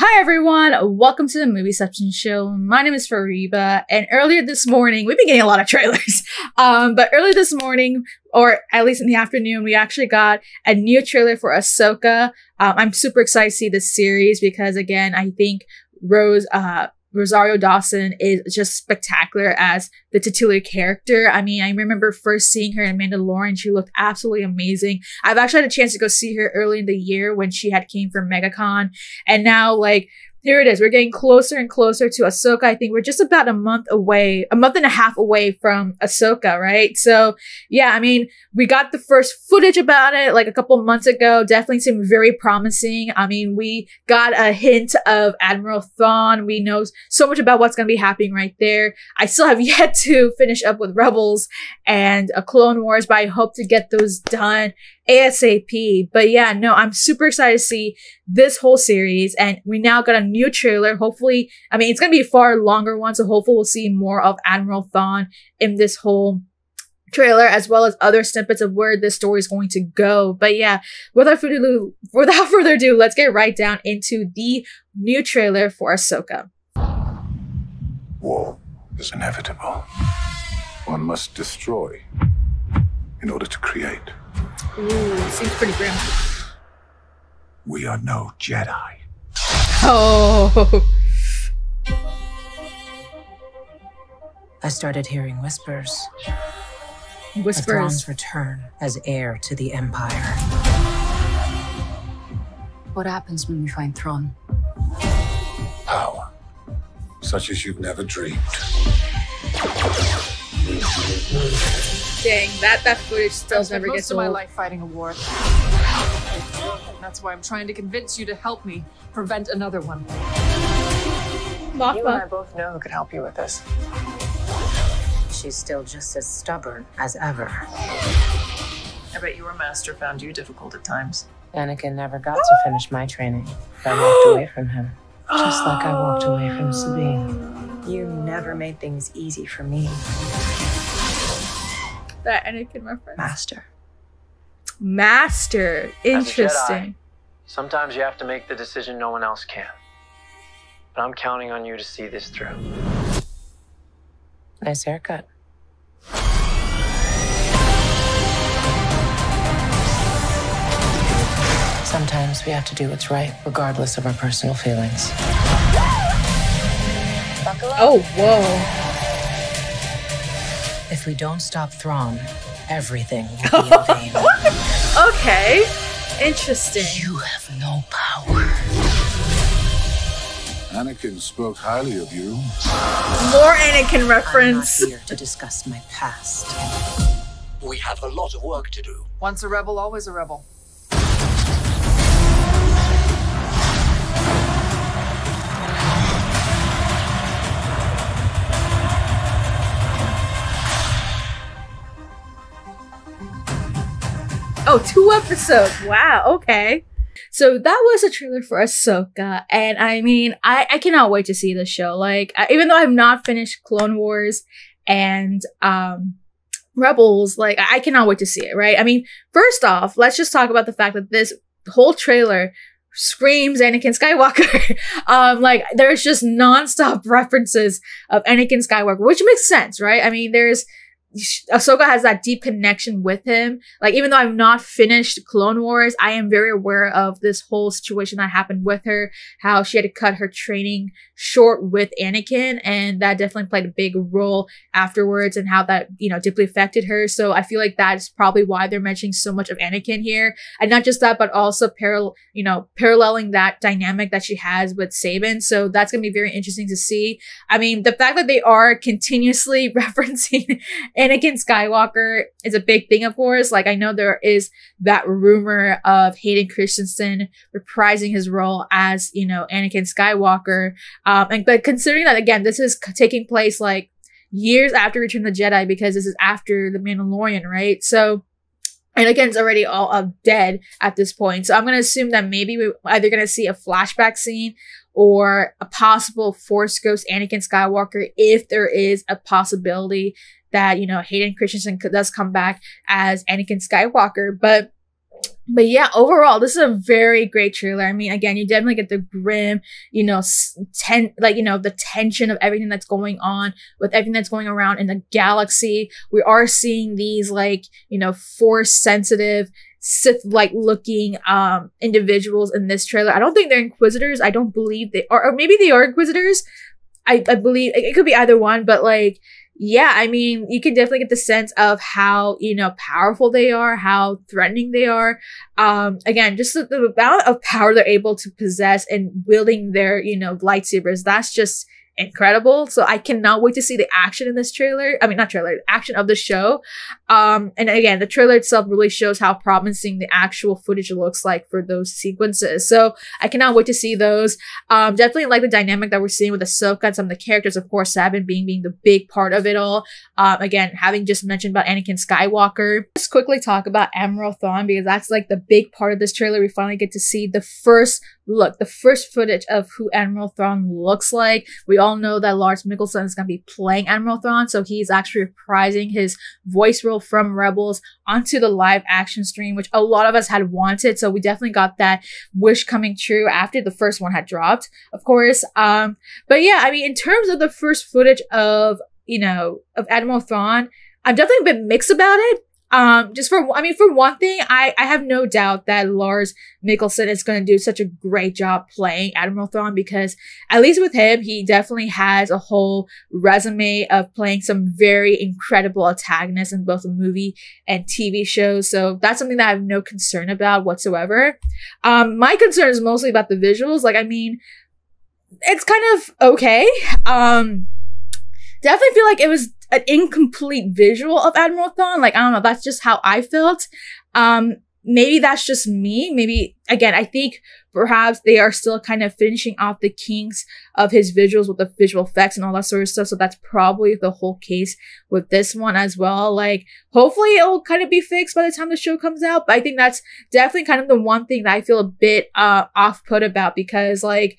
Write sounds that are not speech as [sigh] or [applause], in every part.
Hi everyone, welcome to the Movieception Show. My name is Fariba, and earlier this morning, we've been getting a lot of trailers. [laughs] Um, but earlier this morning, or at least in the afternoon, we actually got a new trailer for Ahsoka. Um, I'm super excited to see this series because again, I think Rose, uh, Rosario Dawson is just spectacular as the titular character. I mean, I remember first seeing her in Mandalorian. She looked absolutely amazing. I've actually had a chance to go see her early in the year when she had came from MegaCon. And now, like, here it is. We're getting closer and closer to Ahsoka. I think we're just about a month away, a month and a half away from Ahsoka, right? So yeah, I mean, we got the first footage about it like a couple months ago. Definitely seemed very promising. I mean, we got a hint of Admiral Thrawn. We know so much about what's going to be happening right there. I still have [laughs] yet to finish up with Rebels and a Clone Wars, but I hope to get those done ASAP. But yeah, no, I'm super excited to see this whole series. And we now got a new trailer. Hopefully, I mean, it's going to be a far longer one. So hopefully we'll see more of Admiral Thrawn in this whole trailer as well as other snippets of where this story is going to go. But yeah, without further ado, [laughs] without further ado, let's get right down into the new trailer for Ahsoka. War is inevitable. One must destroy in order to create. Ooh, seems pretty grim. We are no Jedi. Oh. I started hearing whispers. of Whispers. Thrawn's return as heir to the Empire. What happens when we find Thrawn? Power. Such as you've never dreamed. Dang, that, that footage still I've spent never most gets of my life fighting a war. That's why I'm trying to convince you to help me prevent another one. You and I both know who could help you with this. She's still just as stubborn as ever. I bet your master found you difficult at times. Anakin never got to finish my training. I walked away from him, just like I walked away from Sabine. You never made things easy for me, That Anakin reference. master. Master. As a Jedi, Interesting. Sometimes you have to make the decision no one else can. But I'm counting on you to see this through. Nice haircut. Sometimes we have to do what's right, regardless of our personal feelings. Oh, whoa. If we don't stop Thrawn, everything will [laughs] be in vain. [laughs] Okay. Interesting. you have no power. Anakin spoke highly of you. More Anakin reference. I'm not reference. here to discuss my past. We have a lot of work to do. Once a rebel, always a rebel. Oh, two episodes. Wow. Okay. So that was a trailer for Ahsoka, and I mean, I I cannot wait to see the show. Like, even though I've not finished Clone Wars and um Rebels, like I I cannot wait to see it. Right? I mean, first off, let's just talk about the fact that this whole trailer screams Anakin Skywalker. [laughs] um, like there's just nonstop [laughs] references of Anakin Skywalker, which makes sense, right? I mean, there's Ahsoka has that deep connection with him. Like, even though I've not finished Clone Wars, I am very aware of this whole situation that happened with her, how she had to cut her training short with Anakin, and that definitely played a big role afterwards and how that, you know, deeply affected her. So I feel like that's probably why they're mentioning so much of Anakin here. And not just that, but also parallel, you know, paralleling that dynamic that she has with Sabine. So that's going to be very interesting to see. I mean, the fact that they are continuously [laughs] referencing Anakin Skywalker is a big thing, of course. Like, I know there is that rumor of Hayden Christensen reprising his role as, you know, Anakin Skywalker. Um, and but considering that, again, this is taking place like years after Return of the Jedi because this is after The Mandalorian, right? So, Anakin's already all uh, dead at this point. So I'm going to assume that maybe we're either going to see a flashback scene or a possible Force Ghost Anakin Skywalker if there is a possibility that, you know, Hayden Christensen does come back as Anakin Skywalker. But but yeah, overall, this is a very great trailer. I mean, again, you definitely get the grim, you know, ten, like, you know, the tension of everything that's going on with everything that's going around in the galaxy. We are seeing these, like, you know, force sensitive, Sith like looking um individuals in this trailer. I don't think they're Inquisitors. I don't believe they are, or maybe they are Inquisitors. I, I believe it could be either one, but like yeah, I mean, you can definitely get the sense of how, you know, powerful they are, how threatening they are. Um, again, just the, the amount of power they're able to possess and wielding their, you know, lightsabers. That's just incredible. So I cannot wait to see the action in this trailer. I mean, not trailer, action of the show. Um, and again, the trailer itself really shows how promising the actual footage looks like for those sequences. So I cannot wait to see those. Um, definitely like the dynamic that we're seeing with Ahsoka and some of the characters, of course, Sabine being being the big part of it all. Um, again, having just mentioned about Anakin Skywalker. Let's quickly talk about Admiral Thrawn because that's like the big part of this trailer. We finally get to see the first look, the first footage of who Admiral Thrawn looks like. We all know that Lars Mikkelsen is going to be playing Admiral Thrawn, so he's actually reprising his voice role from Rebels onto the live action stream, which a lot of us had wanted. So we definitely got that wish coming true after the first one had dropped, of course. Um, but yeah, I mean, in terms of the first footage of, you know, of Admiral Thrawn, I'm definitely a bit mixed about it. Um, just for, I mean, for one thing, I, I have no doubt that Lars Mikkelsen is going to do such a great job playing Admiral Thrawn because at least with him, he definitely has a whole resume of playing some very incredible antagonists in both the movie and TV shows. So that's something that I have no concern about whatsoever. Um, my concern is mostly about the visuals. Like, I mean, it's kind of okay. Um, definitely feel like it was an incomplete visual of Admiral Thrawn. Like, I don't know, that's just how I felt. Um, maybe that's just me. Maybe, again, I think perhaps they are still kind of finishing off the kinks of his visuals with the visual effects and all that sort of stuff. So that's probably the whole case with this one as well. Like, hopefully it'll kind of be fixed by the time the show comes out. But I think that's definitely kind of the one thing that I feel a bit, uh, off put about because, like,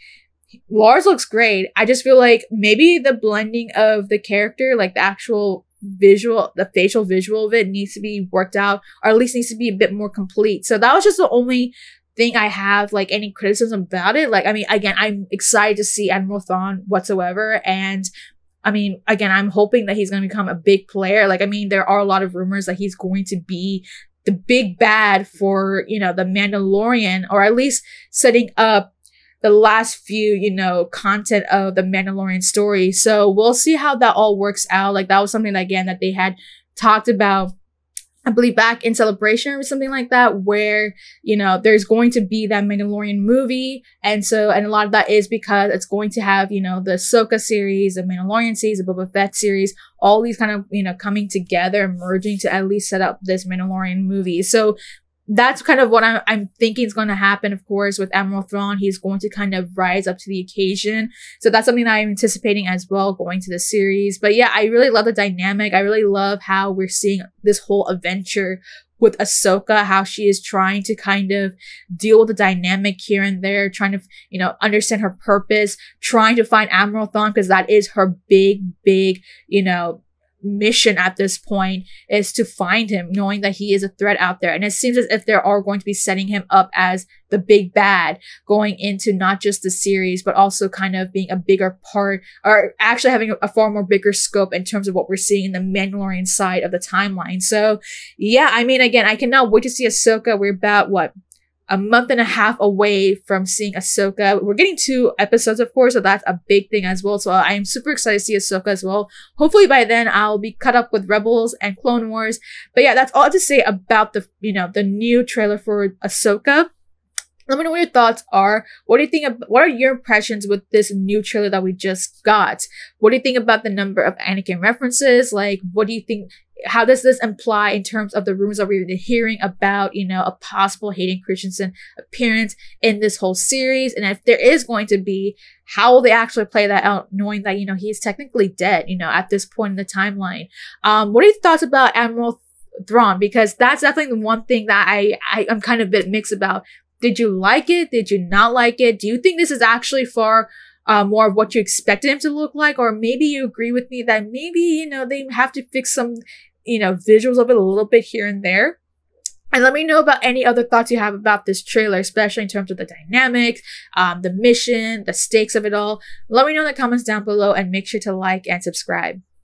Lars looks great. I just feel like maybe the blending of the character, like the actual visual, the facial visual of it needs to be worked out, or at least needs to be a bit more complete. So that was just the only thing I have like any criticism about it. Like, I mean, again, I'm excited to see Admiral Thrawn whatsoever. And I mean, again, I'm hoping that he's going to become a big player. Like, I mean, there are a lot of rumors that he's going to be the big bad for, you know, the Mandalorian, or at least setting up the last few, you know, content of the Mandalorian story. So we'll see how that all works out. Like that was something that, again that they had talked about I believe back in Celebration or something like that, where, you know, there's going to be that Mandalorian movie. And so, and a lot of that is because it's going to have, you know, the Ahsoka series, the Mandalorian series, the Boba Fett series, all these kind of, you know, coming together, merging to at least set up this Mandalorian movie. So that's kind of what I'm, I'm thinking is going to happen, of course, with Admiral Thrawn. He's going to kind of rise up to the occasion. So that's something that I'm anticipating as well going to the series. But yeah, I really love the dynamic. I really love how we're seeing this whole adventure with Ahsoka, how she is trying to kind of deal with the dynamic here and there, trying to, you know, understand her purpose, trying to find Admiral Thrawn because that is her big, big, you know, mission at this point is to find him, knowing that he is a threat out there. And it seems as if they are going to be setting him up as the big bad going into not just the series, but also kind of being a bigger part or actually having a, far more bigger scope in terms of what we're seeing in the Mandalorian side of the timeline. So yeah, I mean, again, I cannot wait to see Ahsoka. We're about what a month and a half away from seeing Ahsoka. We're getting two episodes, of course, so that's a big thing as well. So I am super excited to see Ahsoka as well. Hopefully by then I'll be cut up with Rebels and Clone Wars. But yeah, that's all to say about the, you know, the new trailer for Ahsoka. Let me know what your thoughts are. What do you think what are your impressions with this new trailer that we just got? What do you think about the number of Anakin references? Like, what do you think how does this imply in terms of the rumors that we've been hearing about, you know, a possible Hayden Christensen appearance in this whole series? And if there is going to be, how will they actually play that out, knowing that, you know, he's technically dead, you know, at this point in the timeline? Um, what are your thoughts about Admiral Thrawn? Because that's definitely the one thing that I, I I'm kind of a bit mixed about. Did you like it? Did you not like it? Do you think this is actually far uh, more of what you expected him to look like, or maybe you agree with me that maybe you know they have to fix some you know, visuals of it a little bit here and there. And let me know about any other thoughts you have about this trailer, especially in terms of the dynamics, um, the mission, the stakes of it all. Let me know in the comments down below and make sure to like and subscribe.